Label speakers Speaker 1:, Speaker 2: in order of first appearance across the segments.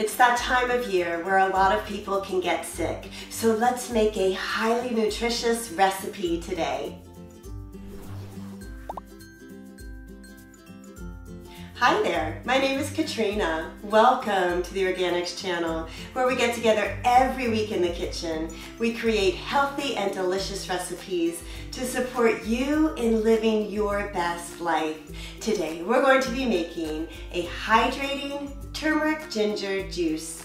Speaker 1: It's that time of year where a lot of people can get sick, so let's make a highly nutritious recipe today. Hi there, my name is Katrina. Welcome to the Organixx channel, where we get together every week in the kitchen. We create healthy and delicious recipes to support you in living your best life. Today, we're going to be making a hydrating turmeric ginger juice.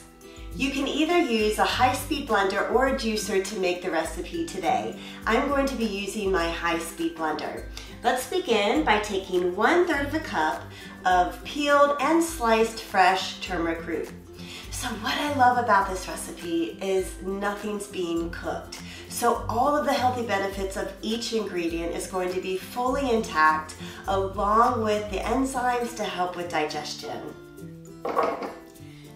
Speaker 1: You can either use a high-speed blender or a juicer to make the recipe today. I'm going to be using my high-speed blender. Let's begin by taking one third of a cup of peeled and sliced fresh turmeric root. So what I love about this recipe is nothing's being cooked. So all of the healthy benefits of each ingredient is going to be fully intact along with the enzymes to help with digestion.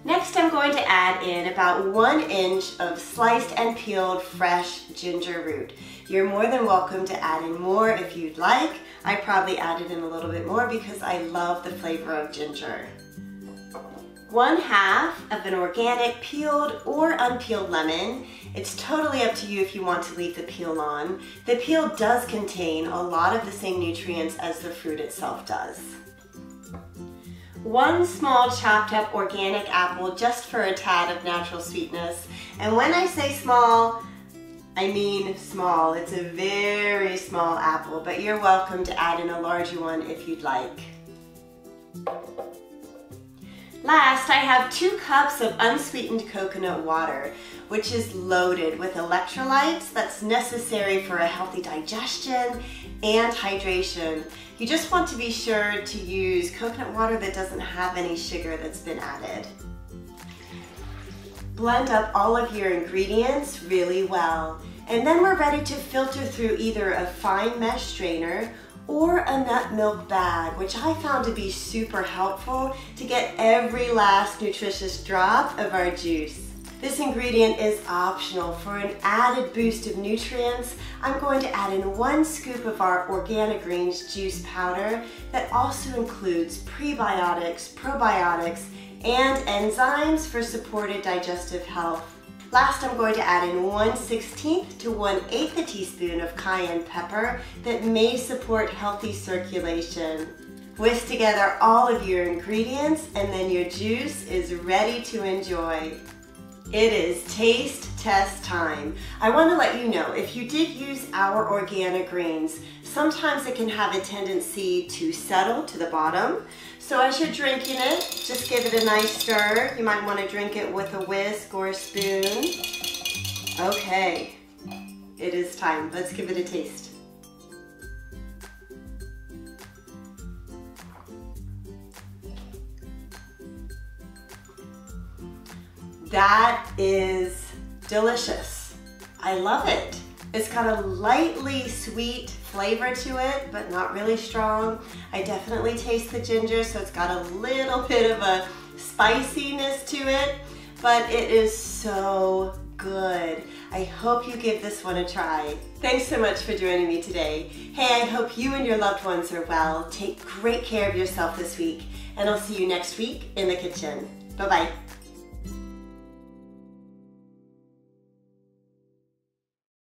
Speaker 1: Next, I'm going to add in about one inch of sliced and peeled fresh ginger root. You're more than welcome to add in more if you'd like. I probably added in a little bit more because I love the flavor of ginger. One half of an organic peeled or unpeeled lemon. It's totally up to you if you want to leave the peel on. The peel does contain a lot of the same nutrients as the fruit itself does one small chopped up organic apple just for a tad of natural sweetness. And when I say small, I mean small. It's a very small apple, but you're welcome to add in a larger one if you'd like. Last, I have two cups of unsweetened coconut water, which is loaded with electrolytes that's necessary for a healthy digestion and hydration. You just want to be sure to use coconut water that doesn't have any sugar that's been added. Blend up all of your ingredients really well. And then we're ready to filter through either a fine mesh strainer or a nut milk bag, which I found to be super helpful to get every last nutritious drop of our juice. This ingredient is optional. For an added boost of nutrients, I'm going to add in one scoop of our OrganiGreens juice powder that also includes prebiotics, probiotics, and enzymes for supported digestive health. Last, I'm going to add in 1 16th to 1 8th a teaspoon of cayenne pepper that may support healthy circulation. Whisk together all of your ingredients and then your juice is ready to enjoy. It is taste test time. I want to let you know, if you did use our OrganiGreens, sometimes it can have a tendency to settle to the bottom. So as you're drinking it, just give it a nice stir. You might want to drink it with a whisk or a spoon. Okay, it is time. Let's give it a taste. That is delicious. I love it. It's got a lightly sweet flavor to it, but not really strong. I definitely taste the ginger, so it's got a little bit of a spiciness to it, but it is so good. I hope you give this one a try. Thanks so much for joining me today. Hey, I hope you and your loved ones are well. Take great care of yourself this week, and I'll see you next week in the kitchen. Bye-bye.